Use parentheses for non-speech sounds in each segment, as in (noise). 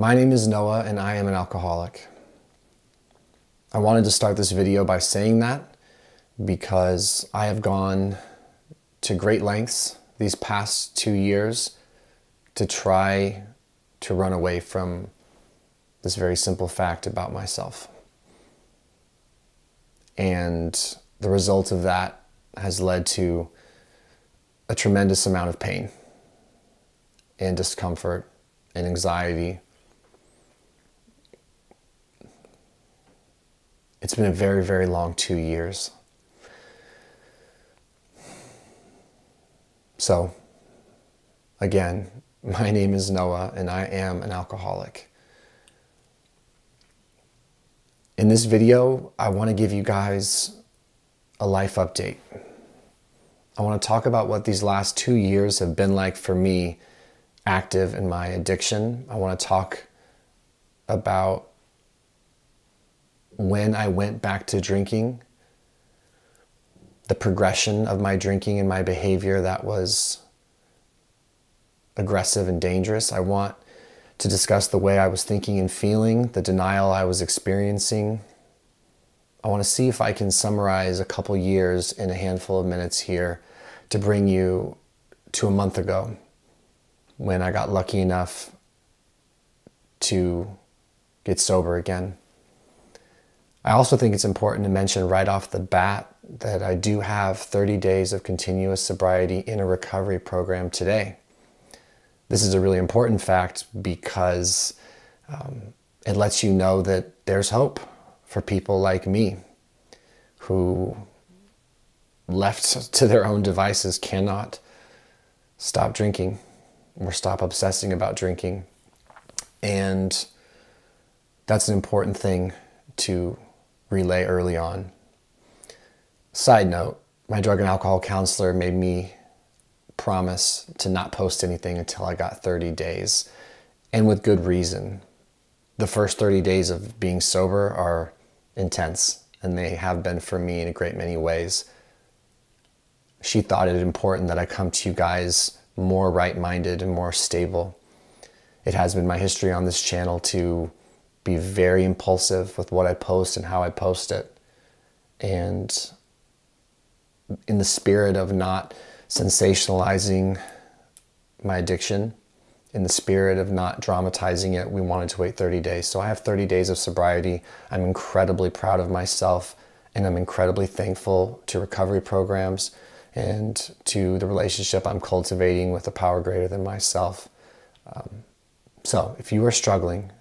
My name is Noah and I am an alcoholic. I wanted to start this video by saying that because I have gone to great lengths these past two years to try to run away from this very simple fact about myself. And the result of that has led to a tremendous amount of pain and discomfort and anxiety. It's been a very, very long two years. So, again, (laughs) my name is Noah and I am an alcoholic. In this video, I want to give you guys a life update. I want to talk about what these last two years have been like for me active in my addiction. I want to talk about when I went back to drinking, the progression of my drinking and my behavior that was aggressive and dangerous. I want to discuss the way I was thinking and feeling, the denial I was experiencing. I want to see if I can summarize a couple years in a handful of minutes here to bring you to a month ago when I got lucky enough to get sober again. I also think it's important to mention right off the bat that I do have 30 days of continuous sobriety in a recovery program today. This is a really important fact because um, it lets you know that there's hope for people like me who left to their own devices cannot stop drinking or stop obsessing about drinking. And that's an important thing to relay early on. Side note, my drug and alcohol counselor made me promise to not post anything until I got 30 days, and with good reason. The first 30 days of being sober are intense, and they have been for me in a great many ways. She thought it important that I come to you guys more right minded and more stable. It has been my history on this channel to be very impulsive with what I post and how I post it. And in the spirit of not sensationalizing my addiction, in the spirit of not dramatizing it, we wanted to wait 30 days. So I have 30 days of sobriety. I'm incredibly proud of myself and I'm incredibly thankful to recovery programs and to the relationship I'm cultivating with a power greater than myself. Um, so if you are struggling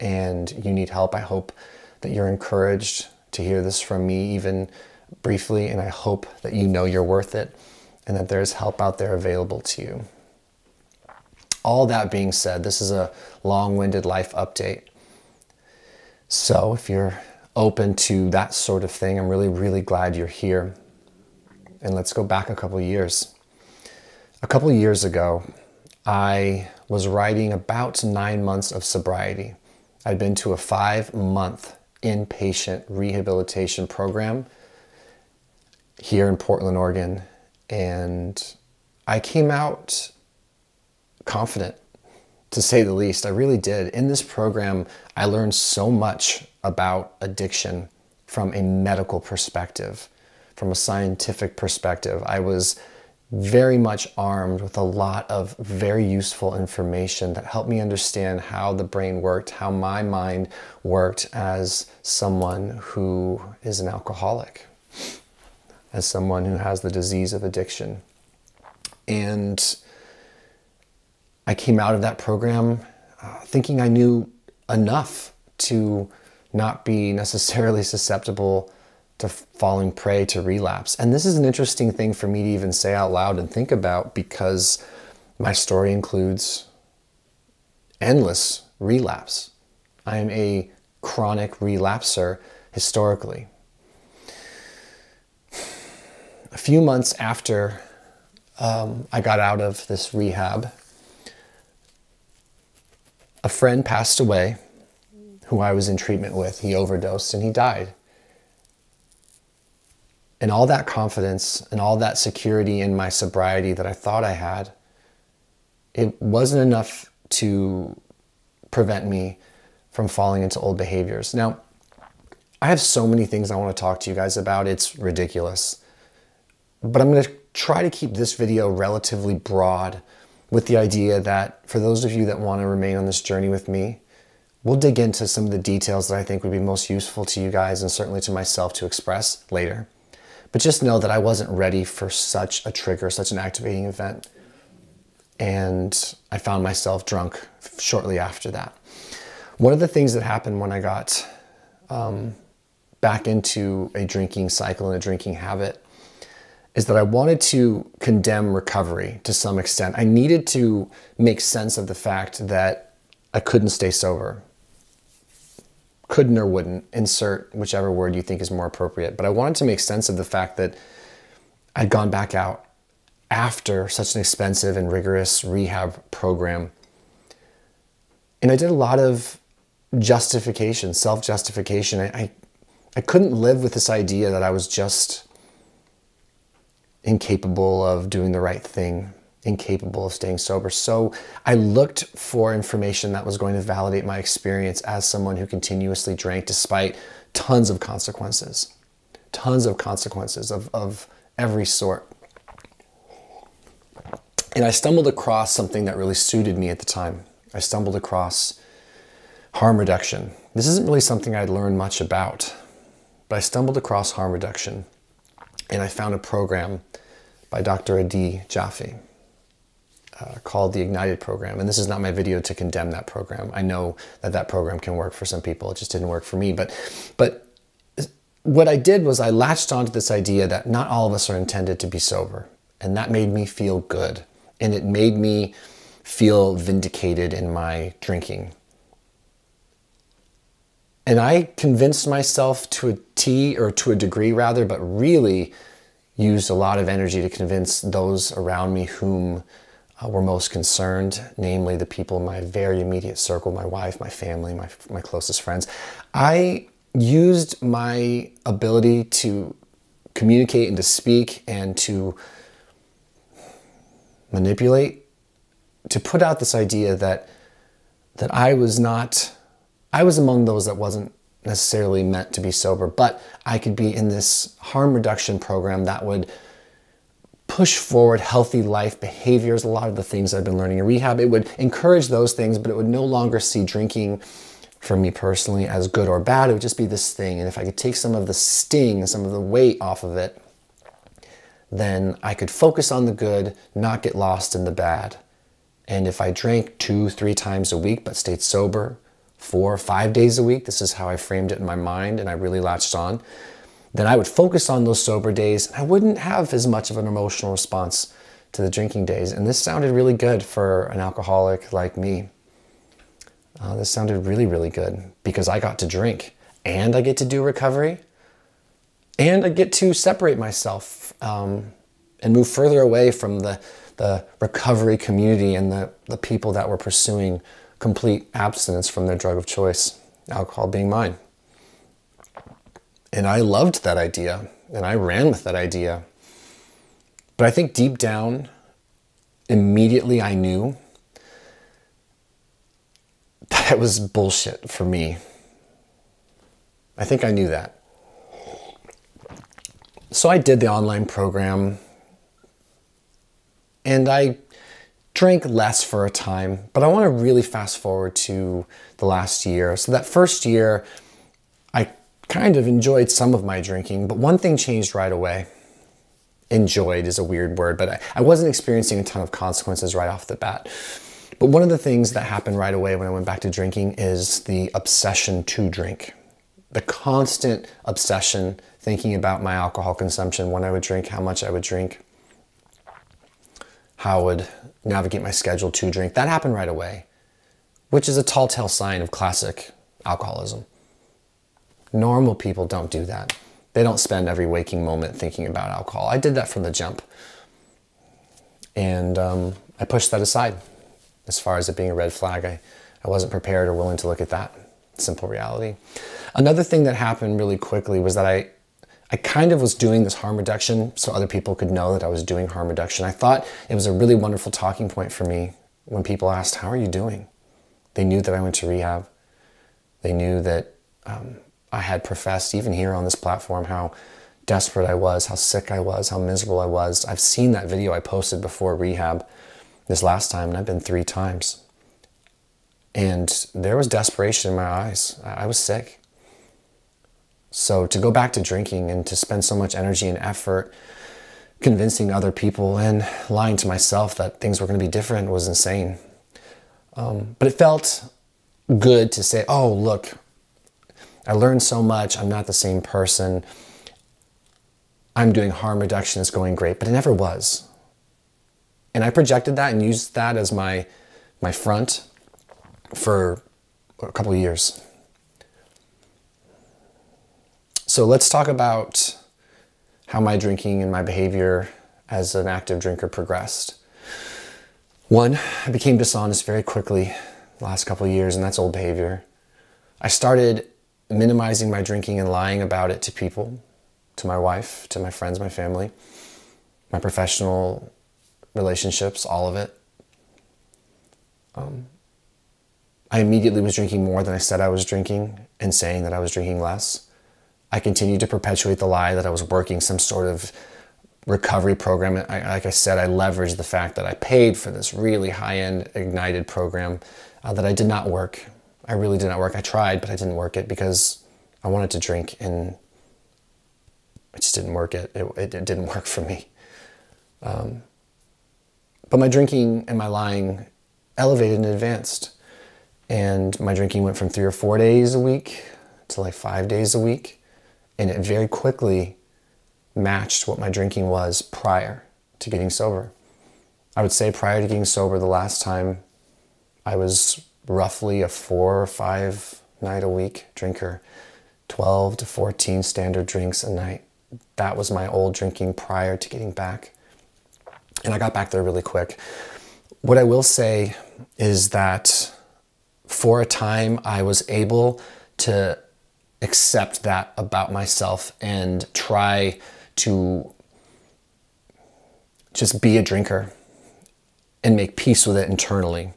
and you need help, I hope that you're encouraged to hear this from me, even briefly, and I hope that you know you're worth it and that there's help out there available to you. All that being said, this is a long winded life update. So if you're open to that sort of thing, I'm really, really glad you're here. And let's go back a couple years. A couple years ago, I was writing about nine months of sobriety. I'd been to a five month inpatient rehabilitation program here in Portland, Oregon. And I came out confident, to say the least. I really did. In this program, I learned so much about addiction from a medical perspective, from a scientific perspective. I was very much armed with a lot of very useful information that helped me understand how the brain worked, how my mind worked as someone who is an alcoholic as someone who has the disease of addiction. And I came out of that program uh, thinking I knew enough to not be (laughs) necessarily susceptible to falling prey to relapse. And this is an interesting thing for me to even say out loud and think about because my story includes endless relapse. I am a chronic relapser historically a few months after um, I got out of this rehab, a friend passed away who I was in treatment with. He overdosed and he died. And all that confidence and all that security in my sobriety that I thought I had, it wasn't enough to prevent me from falling into old behaviors. Now, I have so many things I want to talk to you guys about. It's ridiculous. But I'm going to try to keep this video relatively broad with the idea that for those of you that want to remain on this journey with me, we'll dig into some of the details that I think would be most useful to you guys and certainly to myself to express later. But just know that I wasn't ready for such a trigger, such an activating event. And I found myself drunk shortly after that. One of the things that happened when I got um, back into a drinking cycle and a drinking habit is that I wanted to condemn recovery to some extent. I needed to make sense of the fact that I couldn't stay sober. Couldn't or wouldn't, insert whichever word you think is more appropriate. But I wanted to make sense of the fact that I'd gone back out after such an expensive and rigorous rehab program. And I did a lot of justification, self justification. I, I, I couldn't live with this idea that I was just incapable of doing the right thing, incapable of staying sober. So I looked for information that was going to validate my experience as someone who continuously drank despite tons of consequences, tons of consequences of, of every sort. And I stumbled across something that really suited me at the time. I stumbled across harm reduction. This isn't really something I'd learned much about, but I stumbled across harm reduction and I found a program by Dr. Adi Jaffe uh, called the Ignited Program. And this is not my video to condemn that program. I know that that program can work for some people. It just didn't work for me. But, but what I did was I latched onto this idea that not all of us are intended to be sober. And that made me feel good. And it made me feel vindicated in my drinking. And I convinced myself to a T or to a degree rather, but really used a lot of energy to convince those around me whom uh, were most concerned, namely the people in my very immediate circle, my wife, my family, my, my closest friends. I used my ability to communicate and to speak and to manipulate to put out this idea that that I was not I was among those that wasn't necessarily meant to be sober, but I could be in this harm reduction program that would push forward healthy life behaviors, a lot of the things I've been learning in rehab. It would encourage those things, but it would no longer see drinking for me personally as good or bad. It would just be this thing. And if I could take some of the sting, some of the weight off of it, then I could focus on the good, not get lost in the bad. And if I drank two, three times a week, but stayed sober, four or five days a week, this is how I framed it in my mind and I really latched on, then I would focus on those sober days and I wouldn't have as much of an emotional response to the drinking days. And this sounded really good for an alcoholic like me. Uh, this sounded really, really good because I got to drink and I get to do recovery and I get to separate myself um, and move further away from the, the recovery community and the, the people that were pursuing complete abstinence from their drug of choice, alcohol being mine. And I loved that idea and I ran with that idea. But I think deep down, immediately I knew that it was bullshit for me. I think I knew that. So I did the online program and I drank less for a time, but I want to really fast forward to the last year. So that first year, kind of enjoyed some of my drinking, but one thing changed right away. Enjoyed is a weird word, but I, I wasn't experiencing a ton of consequences right off the bat. But one of the things that happened right away when I went back to drinking is the obsession to drink. The constant obsession thinking about my alcohol consumption, when I would drink, how much I would drink, how I would navigate my schedule to drink. That happened right away, which is a tall tale sign of classic alcoholism. Normal people don't do that. They don't spend every waking moment thinking about alcohol. I did that from the jump. And um, I pushed that aside. As far as it being a red flag, I, I wasn't prepared or willing to look at that simple reality. Another thing that happened really quickly was that I I kind of was doing this harm reduction so other people could know that I was doing harm reduction. I thought it was a really wonderful talking point for me when people asked, How are you doing? They knew that I went to rehab. They knew that um, I had professed, even here on this platform, how desperate I was, how sick I was, how miserable I was. I've seen that video I posted before rehab this last time, and I've been three times. And there was desperation in my eyes. I was sick. So to go back to drinking and to spend so much energy and effort convincing other people and lying to myself that things were going to be different was insane. Um, but it felt good to say, oh, look, I learned so much. I'm not the same person. I'm doing harm reduction. It's going great. But it never was. And I projected that and used that as my, my front for a couple of years. So let's talk about how my drinking and my behavior as an active drinker progressed. One, I became dishonest very quickly last couple years, and that's old behavior. I started minimizing my drinking and lying about it to people, to my wife, to my friends, my family, my professional relationships, all of it. Um, I immediately was drinking more than I said I was drinking and saying that I was drinking less. I continued to perpetuate the lie that I was working some sort of recovery program. I, like I said, I leveraged the fact that I paid for this really high end ignited program uh, that I did not work. I really did not work. I tried, but I didn't work it because I wanted to drink and I just didn't work it. It, it, it didn't (laughs) work for me. Um, but my drinking and my lying elevated and advanced. And my drinking went from three or four days a week to like five days a week. And it very quickly matched what my drinking was prior to getting sober. I would say prior to getting sober, the last time I was roughly a four or five night a week drinker, 12 to 14 standard drinks a night. That was my old drinking prior to getting back. And I got back there really quick. What I will say is that for a time, I was able to accept that about myself and try to just be a drinker and make peace with it internally,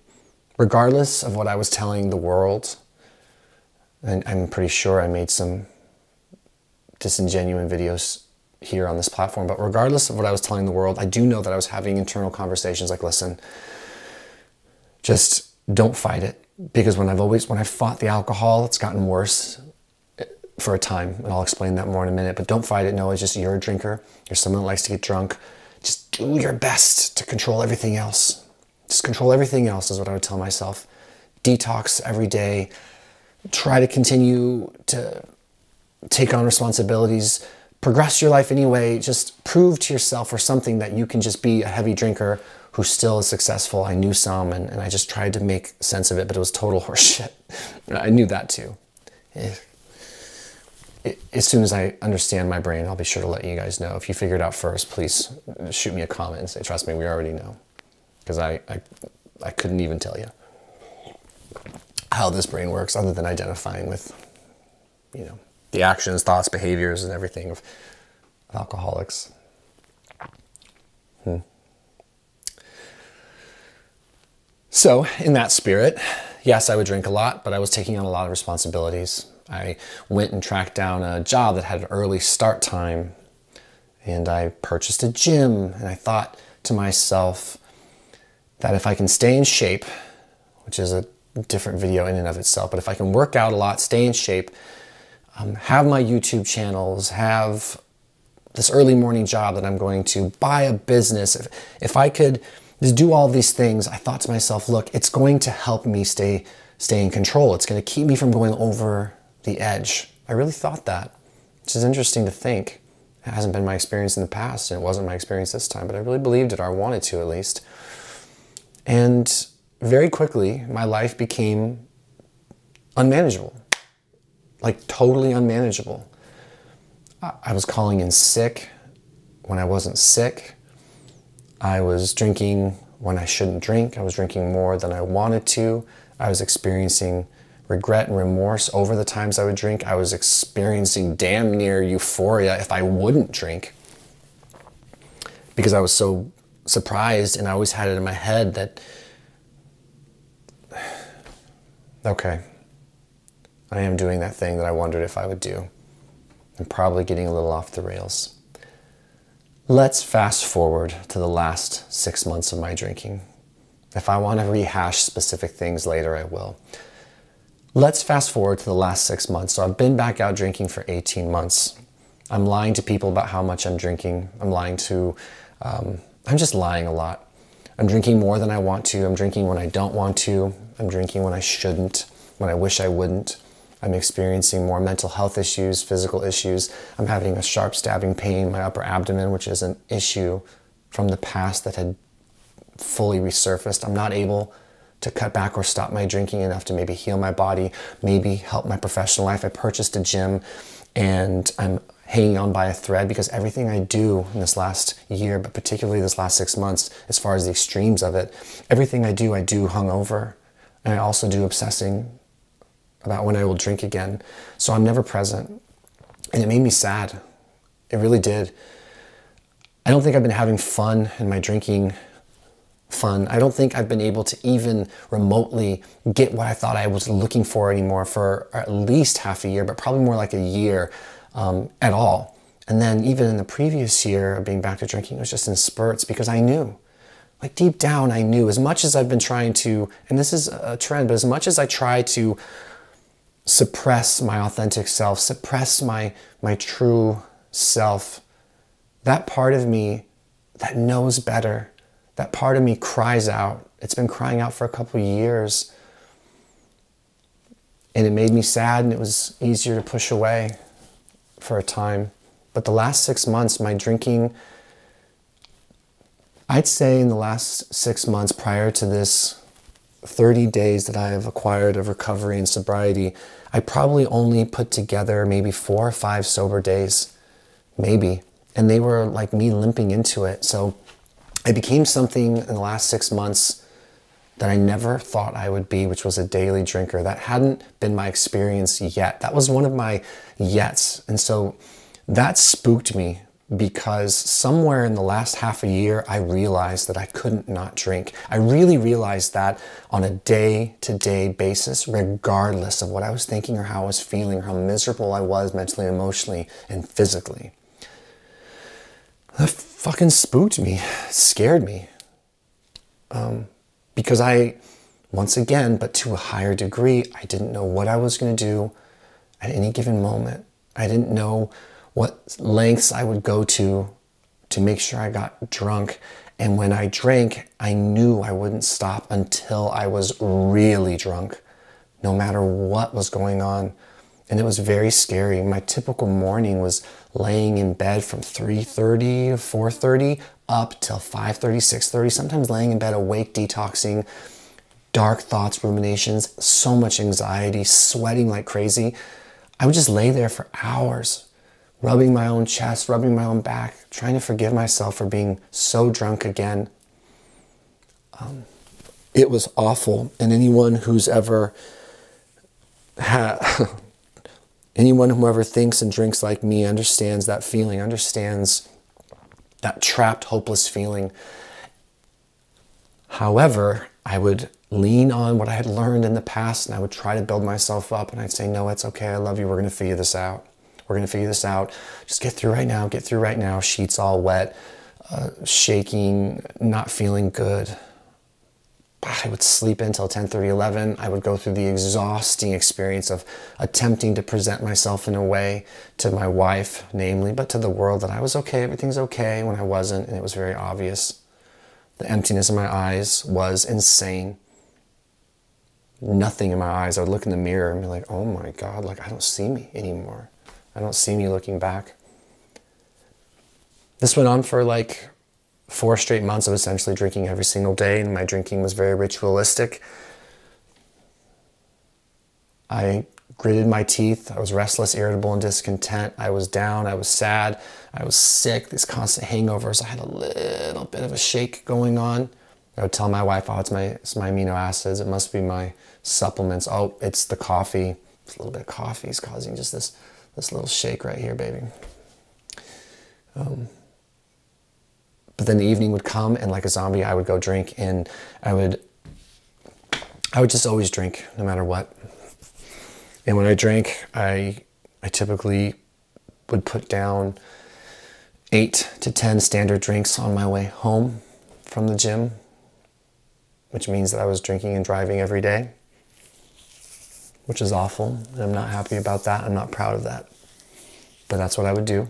regardless of what I was telling the world. And I'm pretty sure I made some disingenuous videos here on this platform, but regardless of what I was telling the world, I do know that I was having internal conversations like, listen, just don't fight it because when I've always when I've fought the alcohol, it's gotten worse eh, for a time, and I'll explain that more in a minute. But don't fight it. No, it's just you're a drinker. You're someone that likes to get drunk. Just do your best to control everything else. Just control everything else is what I would tell myself. Detox every day. Try to continue to take on responsibilities. Progress your life anyway. Just prove to yourself or something that you can just be a heavy drinker who still is successful. I knew some and, and I just tried to make sense of it, but it was total (laughs) horseshit. I knew that too. As soon as I understand my brain, I'll be sure to let you guys know. If you figure it out first, please shoot me a comment and say, trust me, we already know. Because I, I, I couldn't even tell you how this brain works other than identifying with, you know, the actions, thoughts, behaviors, and everything of alcoholics. Hmm. So, in that spirit, yes, I would drink a lot, but I was taking on a lot of responsibilities. I went and tracked down a job that had an early start time, and I purchased a gym, and I thought to myself that if I can stay in shape, which is a different video in and of itself, but if I can work out a lot, stay in shape, um, have my YouTube channels, have this early morning job that I'm going to, buy a business, if, if I could just do all these things, I thought to myself, look, it's going to help me stay, stay in control. It's going to keep me from going over the edge. I really thought that, which is interesting to think. It hasn't been my experience in the past, and it wasn't my experience this time, but I really believed it, or I wanted to at least. And very quickly, my life became unmanageable, like totally unmanageable. I was calling in sick when I wasn't sick. I was drinking when I shouldn't drink. I was drinking more than I wanted to. I was experiencing regret and remorse over the times I would drink. I was experiencing damn near euphoria if I wouldn't drink because I was so surprised and I always had it in my head that (sighs) okay, I am doing that thing that I wondered if I would do. I'm probably getting a little off the rails. Let's fast forward to the last six months of my drinking. If I want to rehash specific things later, I will. Let's fast forward to the last six months. So I've been back out drinking for 18 months. I'm lying to people about how much I'm drinking. I'm lying to, um, I'm just lying a lot. I'm drinking more than I want to. I'm drinking when I don't want to. I'm drinking when I shouldn't, when I wish I wouldn't. I'm experiencing more mental health issues, physical issues. I'm having a sharp stabbing pain in my upper abdomen, which is an issue from the past that had fully resurfaced. I'm not able to cut back or stop my drinking enough to maybe heal my body, maybe help my professional life. I purchased a gym and I'm hanging on by a thread because everything I do in this last year, but particularly this last six months, as far as the extremes of it, everything I do, I do hungover. And I also do obsessing about when I will drink again. So I'm never present. And it made me sad. It really did. I don't think I've been having fun in my drinking fun. I don't think I've been able to even remotely get what I thought I was looking for anymore for at least half a year, but probably more like a year um, at all. And then even in the previous year of being back to drinking, it was just in spurts because I knew. Like deep down, I knew as much as I've been trying to, and this is a trend, but as much as I try to suppress my authentic self, suppress my, my true self, that part of me that knows better that part of me cries out. It's been crying out for a couple years. And it made me sad and it was easier to push away for a time. But the last six months, my drinking, I'd say in the last six months prior to this 30 days that I have acquired of recovery and sobriety, I probably only put together maybe four or five sober days, maybe. And they were like me limping into it. So I became something in the last six months that I never thought I would be, which was a daily drinker. That hadn't been my experience yet. That was one of my yets. And so that spooked me because somewhere in the last half a year, I realized that I couldn't not drink. I really realized that on a day to day basis, regardless of what I was thinking or how I was feeling, or how miserable I was mentally, emotionally, and physically. That fucking spooked me, scared me. Um, because I, once again, but to a higher degree, I didn't know what I was going to do at any given moment. I didn't know what lengths I would go to to make sure I got drunk. And when I drank, I knew I wouldn't stop until I was really drunk, no matter what was going on and it was very scary. My typical morning was laying in bed from 3:30 to 4:30 up till 5:30, 6:30, sometimes laying in bed awake detoxing, dark thoughts, ruminations, so much anxiety, sweating like crazy. I would just lay there for hours, rubbing my own chest, rubbing my own back, trying to forgive myself for being so drunk again. Um, it was awful, and anyone who's ever had (laughs) Anyone who ever thinks and drinks like me understands that feeling, understands that trapped, hopeless feeling. However, I would lean on what I had learned in the past and I would try to build myself up and I'd say, No, it's okay. I love you. We're going to figure this out. We're going to figure this out. Just get through right now. Get through right now. Sheets all wet, uh, shaking, not feeling good. I would sleep until 10 30, 11. I would go through the exhausting experience of attempting to present myself in a way to my wife, namely, but to the world that I was okay, everything's okay when I wasn't, and it was very obvious. The emptiness in my eyes was insane. Nothing in my eyes. I would look in the mirror and be like, oh my God, like I don't see me anymore. I don't see me looking back. This went on for like four straight months of essentially drinking every single day, and my drinking was very ritualistic. I gritted my teeth. I was restless, irritable, and discontent. I was down. I was sad. I was sick. These constant hangovers. I had a little bit of a shake going on. I would tell my wife, "Oh, it's my it's my amino acids. It must be my supplements. Oh, it's the coffee. It's a little bit of coffee is causing just this this little shake right here, baby." Um, but then the evening would come, and like a zombie, I would go drink, and I would I would just always drink no matter what. And when I drank, I I typically would put down eight to 10 standard drinks on my way home from the gym, which means that I was drinking and driving every day, which is awful. And I'm not happy about that. I'm not proud of that. But that's what I would do.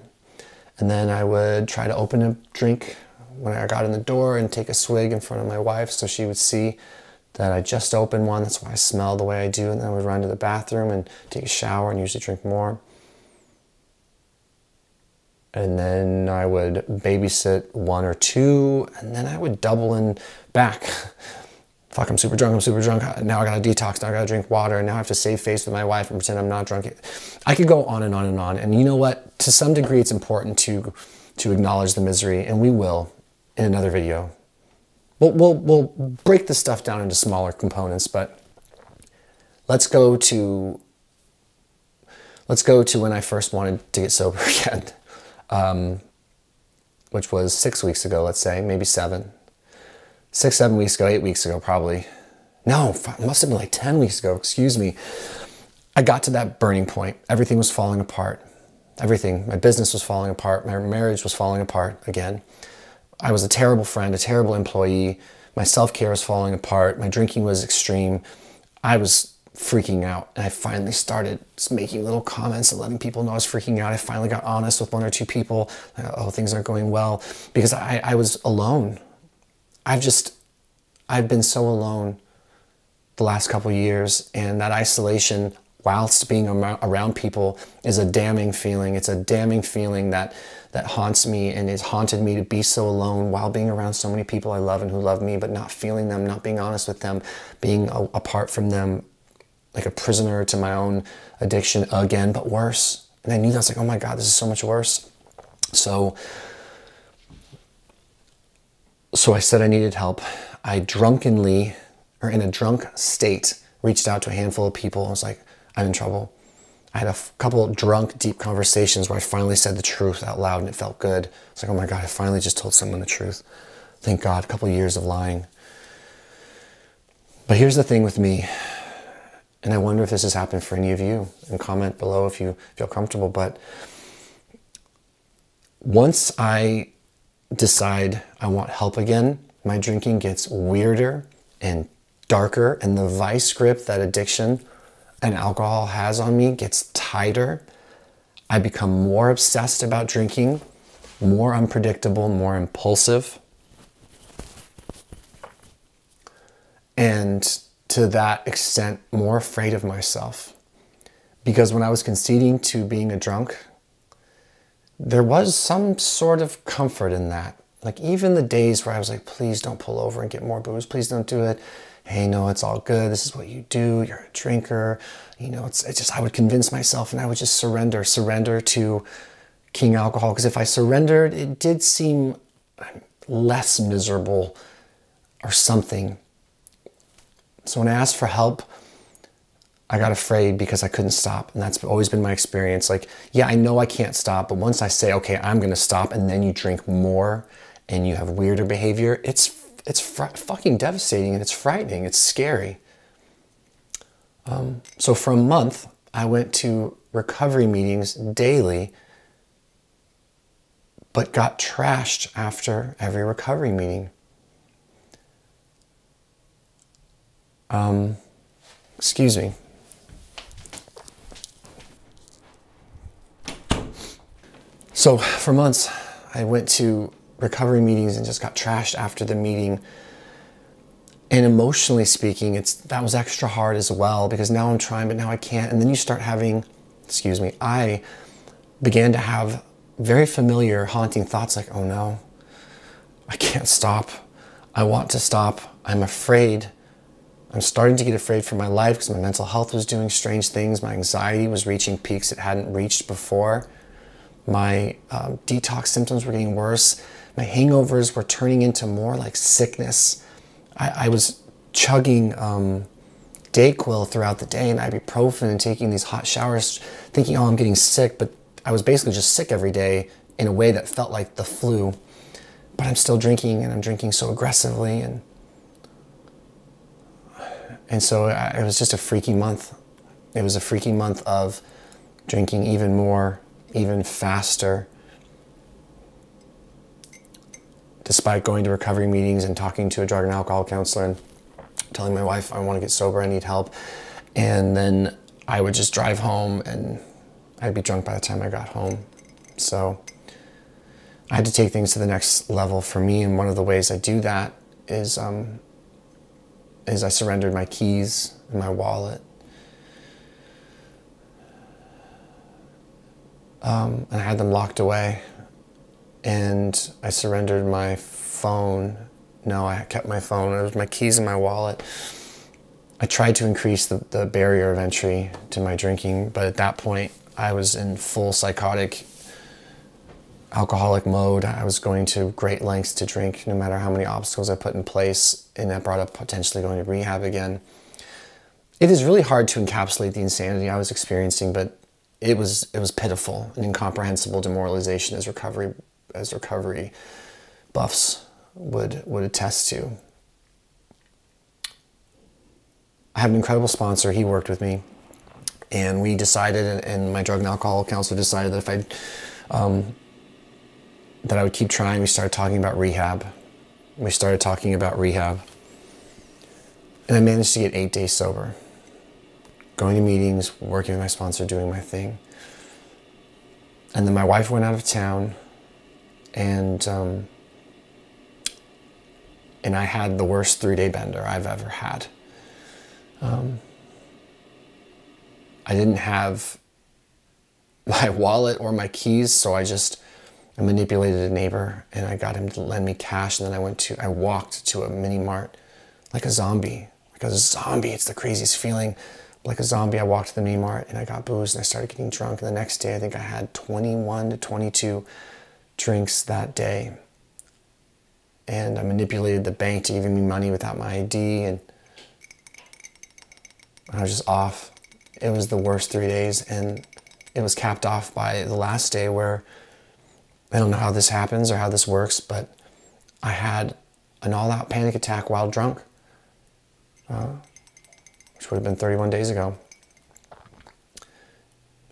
And then I would try to open a drink when I got in the door and take a swig in front of my wife so she would see that I just opened one. That's why I smell the way I do. And then I would run to the bathroom and take a shower and usually drink more. And then I would babysit one or two, and then I would double in back. (laughs) Fuck, I'm super drunk, I'm super drunk. Now I gotta detox, now I gotta drink water, and now I have to save face with my wife and pretend I'm not drunk. I could go on and on and on. And you know what? To some degree, it's important to, to acknowledge the misery, and we will in another video. We'll, we'll, we'll break this stuff down into smaller components, but let's go to let's go to when I first wanted to get sober (laughs) again, um, which was six weeks ago, let's say, maybe seven, six, seven weeks ago, eight weeks ago, probably. No, it must have been like 10 weeks ago, excuse me. I got to that burning point. Everything was falling apart. Everything. My business was falling apart. My marriage was falling apart again. I was a terrible friend, a terrible employee. My self care was falling apart. My drinking was extreme. I was freaking out. And I finally started making little comments and letting people know I was freaking out. I finally got honest with one or two people. Like, oh, things aren't going well because I, I was alone. I've just, I've been so alone the last couple years and that isolation whilst being around people is a damning feeling. It's a damning feeling that that haunts me and has haunted me to be so alone while being around so many people I love and who love me, but not feeling them, not being honest with them, being a, apart from them, like a prisoner to my own addiction again, but worse. And I knew that I was like, oh my God, this is so much worse. So, so I said I needed help. I drunkenly, or in a drunk state, reached out to a handful of people. I was like, I'm in trouble. I had a couple drunk, deep conversations where I finally said the truth out loud and it felt good. It's like, oh my God, I finally just told someone the truth. Thank God, a couple years of lying. But here's the thing with me, and I wonder if this has happened for any of you, and comment below if you feel comfortable. But once I decide I want help again, my drinking gets weirder and darker, and the vice grip, that addiction, and alcohol has on me gets tighter. I become more obsessed about drinking, more unpredictable, more impulsive. And to that extent, more afraid of myself. Because when I was conceding to being a drunk, there was some sort of comfort in that. Like even the days where I was like, please don't pull over and get more booze, please don't do it hey, no, it's all good. This is what you do. You're a drinker. You know, it's, it's just, I would convince myself and I would just surrender, surrender to King Alcohol. Because if I surrendered, it did seem less miserable or something. So when I asked for help, I got afraid because I couldn't stop. And that's always been my experience. Like, yeah, I know I can't stop, but once I say, okay, I'm going to stop, and then you drink more and you have weirder behavior, it's it's fucking devastating and it's frightening. It's scary. Um, so for a month, I went to recovery meetings daily, but got trashed after every recovery meeting. Um, excuse me. So for months, I went to recovery meetings and just got trashed after the meeting. And emotionally speaking, it's that was extra hard as well because now I'm trying, but now I can't. And then you start having, excuse me, I began to have very familiar haunting thoughts like, oh no, I can't stop. I want to stop. I'm afraid. I'm starting to get afraid for my life because my mental health was doing strange things. My anxiety was reaching peaks it hadn't reached before. My um, detox symptoms were getting worse my hangovers were turning into more like sickness. I, I was chugging um, Dayquil throughout the day and ibuprofen and taking these hot showers, thinking, oh, I'm getting sick. But I was basically just sick every day in a way that felt like the flu. But I'm still drinking and I'm drinking so aggressively and And so I, it was just a freaky month. It was a freaky month of drinking even more, even faster. Despite going to recovery meetings and talking to a drug and alcohol counselor and telling my wife I want to get sober, I need help. And then I would just drive home and I'd be drunk by the time I got home. So I had to take things to the next level for me. And one of the ways I do that is, um, is I surrendered my keys and my wallet. Um, and I had them locked away. And I surrendered my phone. No, I kept my phone. It was my keys and my wallet. I tried to increase the, the barrier of entry to my drinking, but at that point, I was in full psychotic alcoholic mode. I was going to great lengths to drink no matter how many obstacles I put in place, and that brought up potentially going to rehab again. It is really hard to encapsulate the insanity I was experiencing, but it was it was pitiful and incomprehensible demoralization as recovery as recovery buffs would would attest to. I have an incredible sponsor. He worked with me, and we decided, and my drug and alcohol counselor decided that if I, um, that I would keep trying. We started talking about rehab. We started talking about rehab, and I managed to get eight days sober. Going to meetings, working with my sponsor, doing my thing, and then my wife went out of town, and um, and I had the worst three day bender I've ever had. Um, I didn't have my wallet or my keys, so I just I manipulated a neighbor and I got him to lend me cash. And then I went to, I walked to a mini mart like a zombie, like a zombie. It's the craziest feeling. Like a zombie, I walked to the mini mart and I got booze and I started getting drunk. And the next day, I think I had 21 to 22 drinks that day. And I manipulated the bank to give me money without my ID. And I was just off. It was the worst three days, and it was capped off by the last day where I don't know how this happens or how this works, but I had an all out panic attack while drunk, uh, which would have been 31 days ago.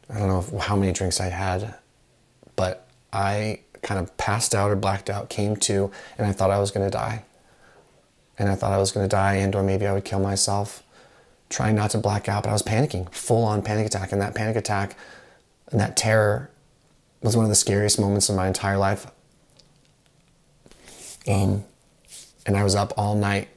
I don't know how many drinks I'd had, but I kind of passed out or blacked out, came to, and I thought I was going to die. And I thought I was going to die, and or maybe I would kill myself trying not to black out, but I was panicking, full on panic attack. And that panic attack and that terror was one of the scariest moments of my entire life. Um, and I was up all night.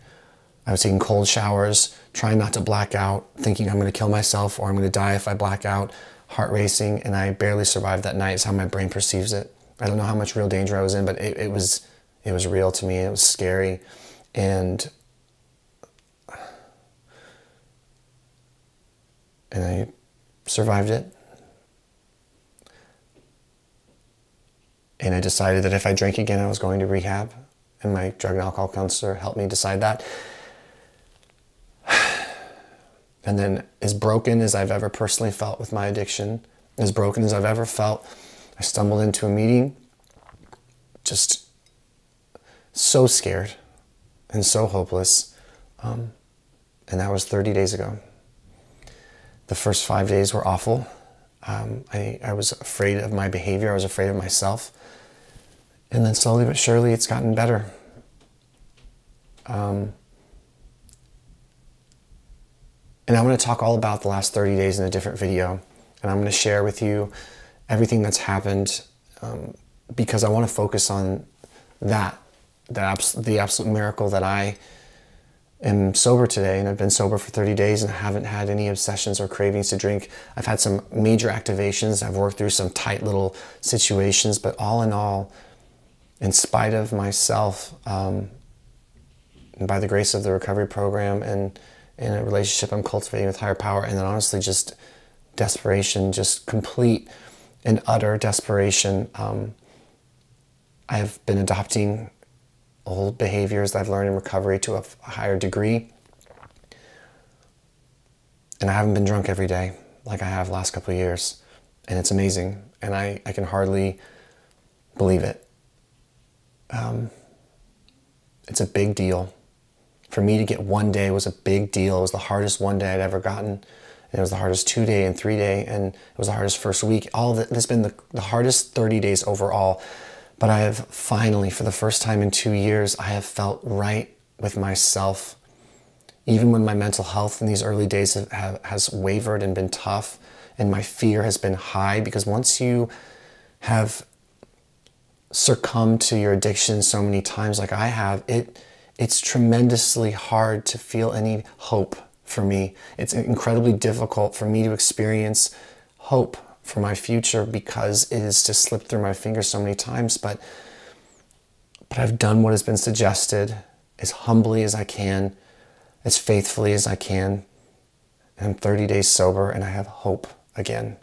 I was taking cold showers, trying not to black out, thinking I'm going to kill myself or I'm going to die if I black out, heart racing, and I barely survived that night. Is how my brain perceives it. I don't know how much real danger I was in, but it, it was it was real to me. It was scary, and and I survived it. And I decided that if I drank again, I was going to rehab. And my drug and alcohol counselor helped me decide that. And then, as broken as I've ever personally felt with my addiction, as broken as I've ever felt, I stumbled into a meeting just so scared and so hopeless. Um, and that was 30 days ago. The first five days were awful. Um, I, I was afraid of my behavior, I was afraid of myself. And then slowly but surely, it's gotten better. Um, and I'm going to talk all about the last 30 days in a different video. And I'm going to share with you everything that's happened um, because I want to focus on that, the, the absolute miracle that I am sober today and I've been sober for 30 days and I haven't had any obsessions or cravings to drink. I've had some major activations. I've worked through some tight little situations, but all in all, in spite of myself, um, and by the grace of the recovery program and in a relationship I'm cultivating with higher power, and then honestly just desperation, just complete and utter desperation. Um, I've been adopting old behaviors I've learned in recovery to a higher degree. And I haven't been drunk every day like I have last couple of years. And it's amazing. And I, I can hardly believe it. Um, it's a big deal For me to get one day was a big deal. It was the hardest one day I'd ever gotten. And it was the hardest two day and three day, and it was the hardest first week. All of it, has been the, the hardest 30 days overall. But I have finally, for the first time in two years, I have felt right with myself. Even when my mental health in these early days have, have, has wavered and been tough, and my fear has been high, because once you have succumbed to your addiction so many times like I have, it it's tremendously hard to feel any hope for me. It's incredibly difficult for me to experience hope for my future because it is just slipped through my fingers so many times. But but I've done what has been suggested as humbly as I can, as faithfully as I can. And I'm 30 days sober and I have hope again.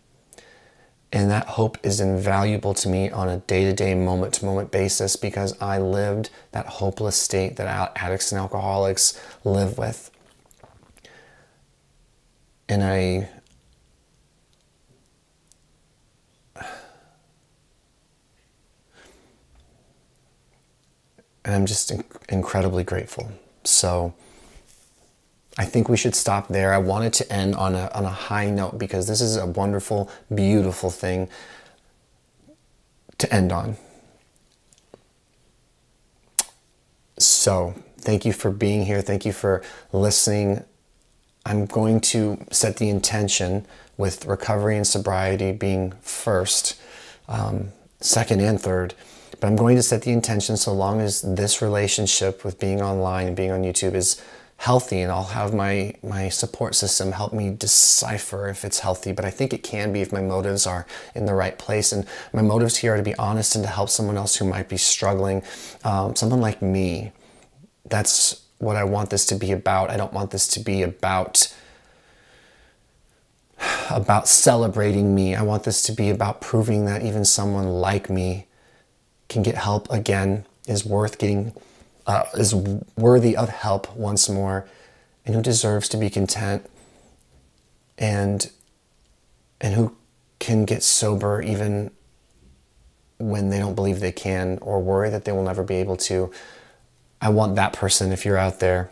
And that hope is invaluable to me on a day to day, moment to moment basis because I lived that hopeless state that addicts and alcoholics live with. And I. (sighs) And I'm just incredibly grateful. So, I think we should stop there. I wanted to end on a, on a high note because this is a wonderful, beautiful thing to end on. So, thank you for being here. Thank you for listening. I'm going to set the intention with recovery and sobriety being first, um, second, and third. But I'm going to set the intention so long as this relationship with being online and being on YouTube is healthy and I'll have my my support system help me decipher if it's healthy but I think it can be if my motives are in the right place. And my motives here are to be honest and to help someone else who might be struggling. Um, someone like me that's what I want this to be about. I don't want this to be about about celebrating me. I want this to be about proving that even someone like me can get help again is worth getting uh, is worthy of help once more and who deserves to be content and and who can get sober even when they don't believe they can or worry that they will never be able to. I want that person if you're out there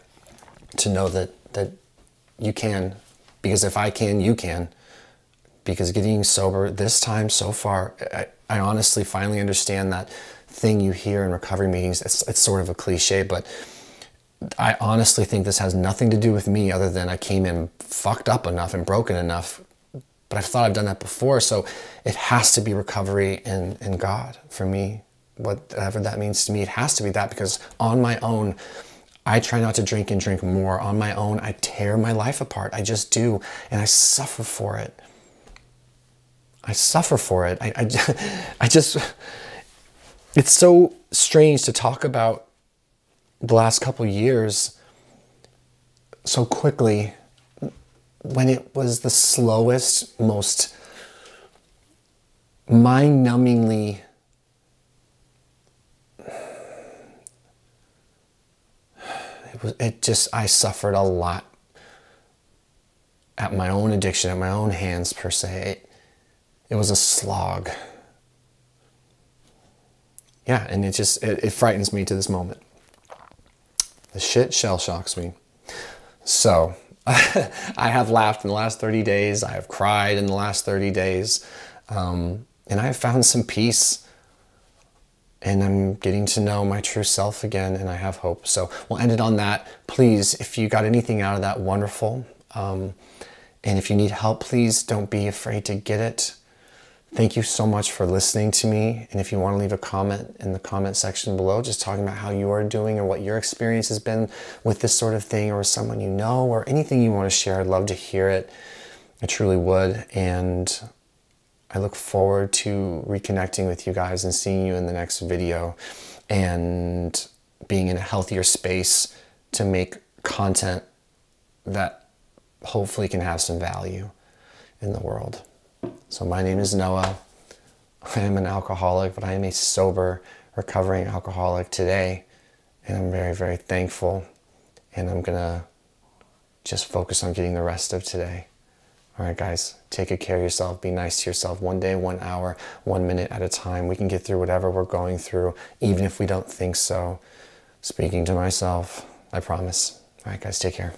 to know that that you can. Because if i can you can. Because getting sober this time so far i, I honestly finally understand that thing you hear in recovery meetings. It's, it's sort of a cliche, but I honestly think this has nothing to do with me other than I came in fucked up enough and broken enough. But I've thought I've done that before, so it has to be recovery in, in God for me. Whatever that means to me, it has to be that because on my own, I try not to drink and drink more. On my own, I tear my life apart. I just do, and I suffer for it. I suffer for it. I, I, (laughs) I just it's so strange to talk about the last couple years so quickly when it was the slowest, most mind numbingly (sighs) it was it just I suffered a lot at my own addiction, at my own hands per se. It, it was a slog yeah, and it just it, it frightens me to this moment. The shit shell shocks me. So (laughs) I have laughed in the last 30 days. I have cried in the last 30 days. Um, and I have found some peace. And I'm getting to know my true self again, and I have hope. So we'll end it on that. Please, if you got anything out of that, wonderful. Um, and if you need help, please don't be afraid to get it. Thank you so much for listening to me. And if you want to leave a comment in the comment section below, just talking about how you are doing or what your experience has been with this sort of thing or someone you know or anything you want to share, I'd love to hear it. I truly would. And I look forward to reconnecting with you guys and seeing you in the next video and being in a healthier space to make content that hopefully can have some value in the world. So my name is Noah. (laughs) I am an alcoholic, but I am a sober, recovering alcoholic today. And I'm very, very thankful. And I'm going to just focus on getting the rest of today. All right, guys, take good care of yourself. Be nice to yourself. One day, one hour, one minute at a time. We can get through whatever we're going through, even if we don't think so. Speaking to myself, I promise. All right, guys, take care.